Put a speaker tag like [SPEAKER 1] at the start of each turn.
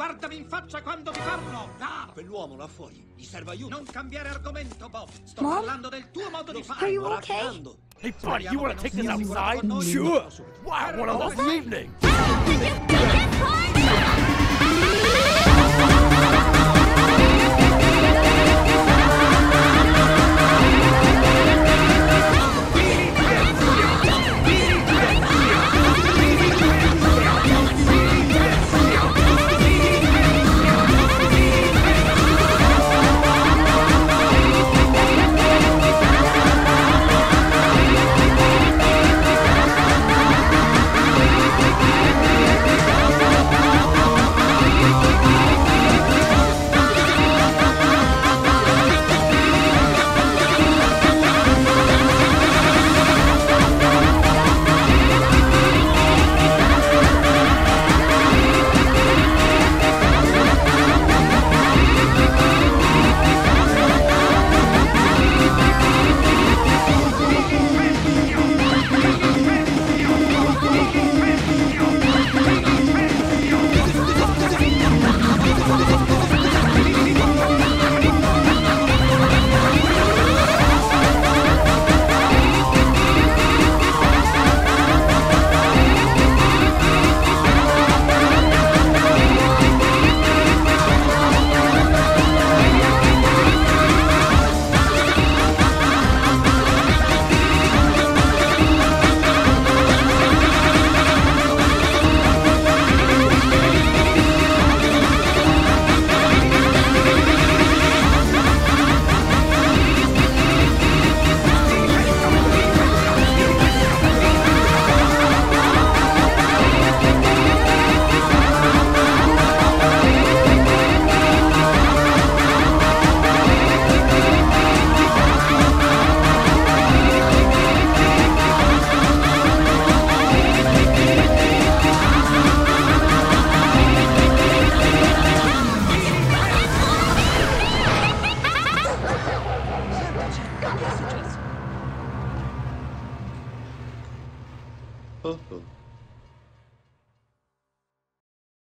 [SPEAKER 1] Guardami in faccia quando ti parlo! Da!
[SPEAKER 2] Quell'uomo là fuori, gli serve aiuto.
[SPEAKER 1] Non cambiare argomento, Bob. Sto
[SPEAKER 3] Mom?
[SPEAKER 1] parlando del tuo modo di fare.
[SPEAKER 3] Are you
[SPEAKER 2] Ora
[SPEAKER 3] okay?
[SPEAKER 4] Hey, buddy, you want to take this outside?
[SPEAKER 1] Sure.
[SPEAKER 4] Sure. Wow, what a lovely evening.
[SPEAKER 2] ho, ho.